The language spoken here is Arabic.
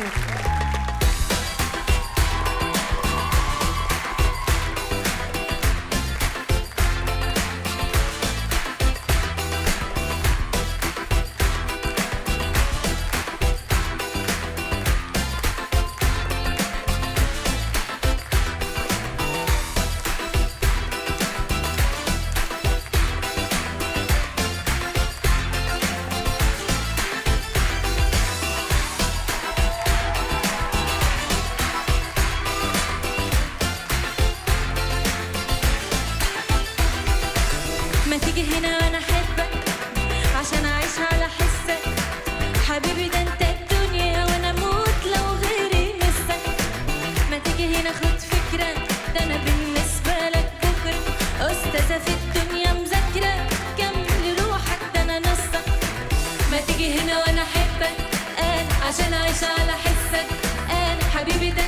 ما تيجي هنا وأنا أحبك عشان أعيش على حسك. حبيبي ده أنت الدنيا وأنا أموت لو غيري ما تيجي هنا خد فكرة ده أنا بالنسبة لك بكرة أستاذة في الدنيا مذاكرة كمل روحك ده أنا ما تيجي هنا وأنا أحبك أنا عشان أعيش على حسك. أنا حبيبي ده